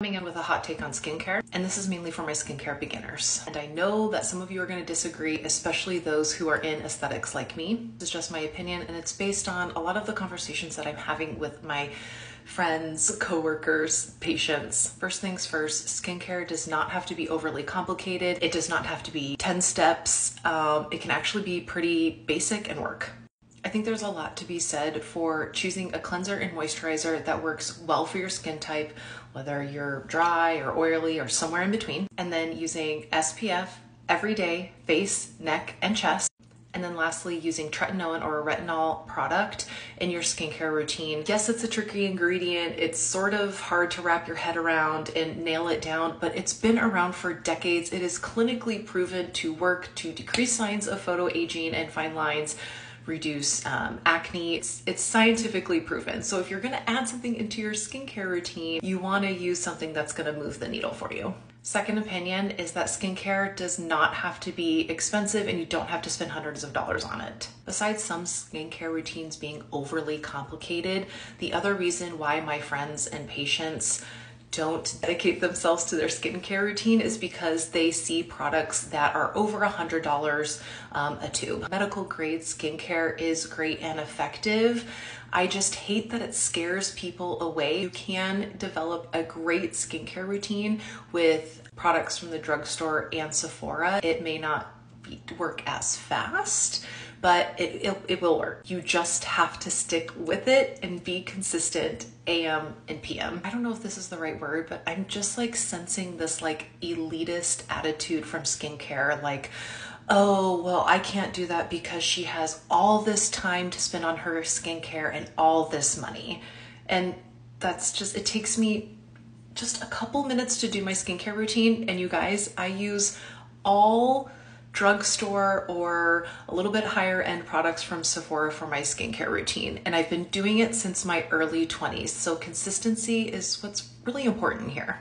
Coming in with a hot take on skincare, and this is mainly for my skincare beginners. And I know that some of you are going to disagree, especially those who are in aesthetics like me. This is just my opinion, and it's based on a lot of the conversations that I'm having with my friends, coworkers, patients. First things first, skincare does not have to be overly complicated. It does not have to be 10 steps. Um, it can actually be pretty basic and work. I think there's a lot to be said for choosing a cleanser and moisturizer that works well for your skin type, whether you're dry or oily or somewhere in between, and then using SPF every day, face, neck, and chest. And then lastly, using tretinoin or a retinol product in your skincare routine. Yes, it's a tricky ingredient. It's sort of hard to wrap your head around and nail it down, but it's been around for decades. It is clinically proven to work to decrease signs of photoaging and fine lines reduce um, acne. It's, it's scientifically proven. So if you're gonna add something into your skincare routine, you wanna use something that's gonna move the needle for you. Second opinion is that skincare does not have to be expensive and you don't have to spend hundreds of dollars on it. Besides some skincare routines being overly complicated, the other reason why my friends and patients don't dedicate themselves to their skincare routine is because they see products that are over a hundred dollars um, a tube. Medical grade skincare is great and effective. I just hate that it scares people away. You can develop a great skincare routine with products from the drugstore and Sephora. It may not work as fast, but it, it, it, will work. You just have to stick with it and be consistent AM and PM. I don't know if this is the right word, but I'm just like sensing this like elitist attitude from skincare, like, oh, well, I can't do that because she has all this time to spend on her skincare and all this money. And that's just, it takes me just a couple minutes to do my skincare routine. And you guys, I use all drugstore or a little bit higher end products from Sephora for my skincare routine. And I've been doing it since my early 20s. So consistency is what's really important here.